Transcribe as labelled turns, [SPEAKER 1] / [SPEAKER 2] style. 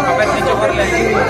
[SPEAKER 1] apa sih coba lagi